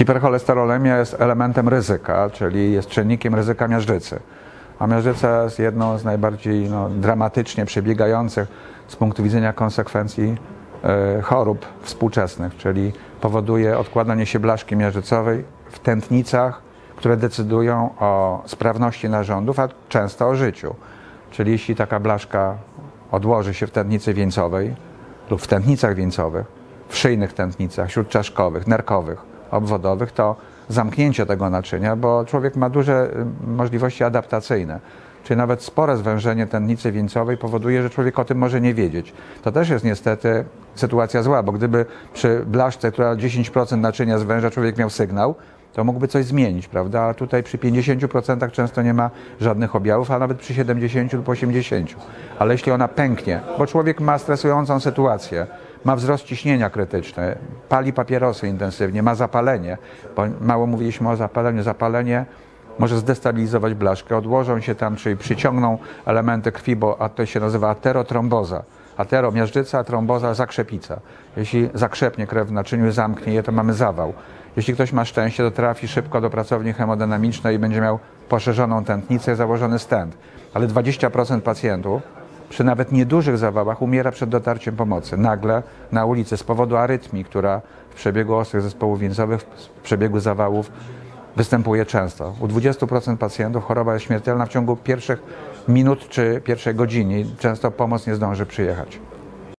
Hipercholesterolemia jest elementem ryzyka, czyli jest czynnikiem ryzyka miażdżycy. A miażdżyca jest jedną z najbardziej no, dramatycznie przebiegających z punktu widzenia konsekwencji e, chorób współczesnych, czyli powoduje odkładanie się blaszki miażdżycowej w tętnicach, które decydują o sprawności narządów, a często o życiu. Czyli jeśli taka blaszka odłoży się w tętnicy wieńcowej lub w tętnicach wieńcowych, w szyjnych tętnicach, śródczaszkowych, nerkowych, obwodowych, to zamknięcie tego naczynia, bo człowiek ma duże y, możliwości adaptacyjne. Czyli nawet spore zwężenie tętnicy wieńcowej powoduje, że człowiek o tym może nie wiedzieć. To też jest niestety sytuacja zła, bo gdyby przy blaszce, która 10% naczynia zwęża, człowiek miał sygnał, to mógłby coś zmienić, prawda? A tutaj przy 50% często nie ma żadnych objawów, a nawet przy 70 lub 80. Ale jeśli ona pęknie, bo człowiek ma stresującą sytuację, ma wzrost ciśnienia krytyczny, pali papierosy intensywnie, ma zapalenie, bo mało mówiliśmy o zapaleniu. Zapalenie może zdestabilizować blaszkę, odłożą się tam, czyli przyciągną elementy krwi, bo to się nazywa aterotromboza. Atero, miażdżyca, tromboza, zakrzepica. Jeśli zakrzepnie krew w naczyniu zamknie je, to mamy zawał. Jeśli ktoś ma szczęście, to trafi szybko do pracowni hemodynamicznej i będzie miał poszerzoną tętnicę założony stent. Ale 20% pacjentów przy nawet niedużych zawałach umiera przed dotarciem pomocy. Nagle na ulicy z powodu arytmii, która w przebiegu ostrych zespołów wieńcowych, w przebiegu zawałów występuje często. U 20% pacjentów choroba jest śmiertelna w ciągu pierwszych minut czy pierwszej godziny. Często pomoc nie zdąży przyjechać.